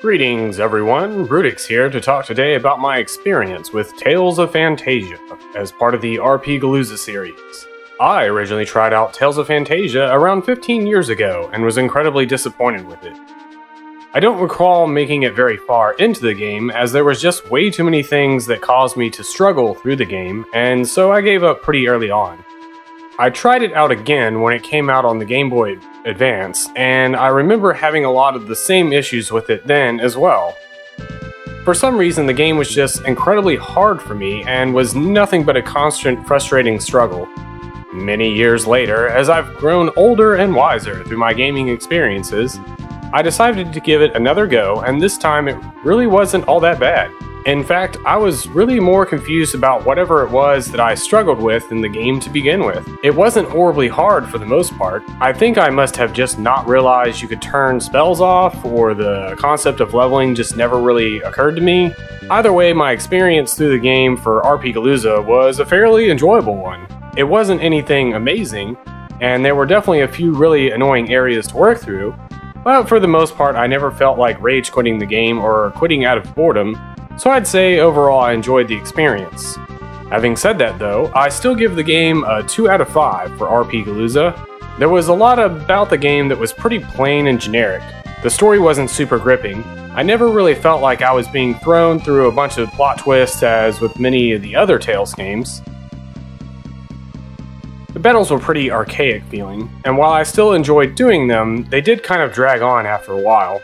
Greetings, everyone. Rudyxx here to talk today about my experience with Tales of Phantasia as part of the RPGalooza series. I originally tried out Tales of Phantasia around 15 years ago and was incredibly disappointed with it. I don't recall making it very far into the game as there was just way too many things that caused me to struggle through the game, and so I gave up pretty early on. I tried it out again when it came out on the Game Boy Advance, and I remember having a lot of the same issues with it then as well. For some reason, the game was just incredibly hard for me and was nothing but a constant frustrating struggle. Many years later, as I've grown older and wiser through my gaming experiences, I decided to give it another go, and this time it really wasn't all that bad. In fact, I was really more confused about whatever it was that I struggled with in the game to begin with. It wasn't horribly hard for the most part. I think I must have just not realized you could turn spells off, or the concept of leveling just never really occurred to me. Either way, my experience through the game for RPGalooza was a fairly enjoyable one. It wasn't anything amazing, and there were definitely a few really annoying areas to work through, but for the most part, I never felt like rage quitting the game or quitting out of boredom, so I'd say overall I enjoyed the experience. Having said that though, I still give the game a 2 out of 5 for RPGalooza. There was a lot about the game that was pretty plain and generic. The story wasn't super gripping. I never really felt like I was being thrown through a bunch of plot twists as with many of the other Tales games. The battles were pretty archaic feeling, and while I still enjoyed doing them, they did kind of drag on after a while.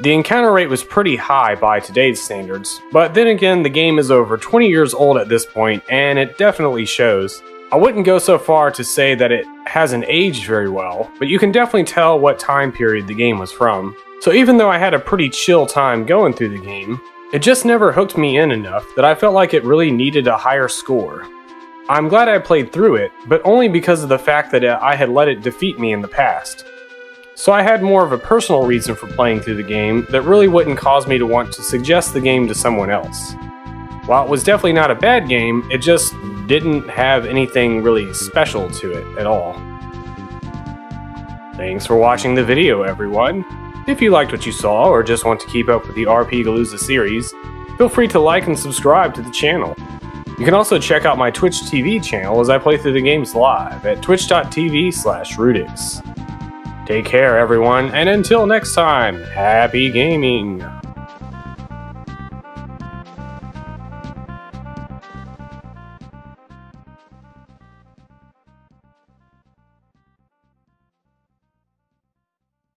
The encounter rate was pretty high by today's standards, but then again, the game is over 20 years old at this point, and it definitely shows. I wouldn't go so far to say that it hasn't aged very well, but you can definitely tell what time period the game was from. So even though I had a pretty chill time going through the game, it just never hooked me in enough that I felt like it really needed a higher score. I'm glad I played through it, but only because of the fact that I had let it defeat me in the past so I had more of a personal reason for playing through the game that really wouldn't cause me to want to suggest the game to someone else. While it was definitely not a bad game, it just didn't have anything really special to it at all. Thanks for watching the video, everyone. If you liked what you saw or just want to keep up with the RPGalooza series, feel free to like and subscribe to the channel. You can also check out my Twitch TV channel as I play through the games live at twitch.tv slash Rudyxx. Take care, everyone, and until next time, happy gaming!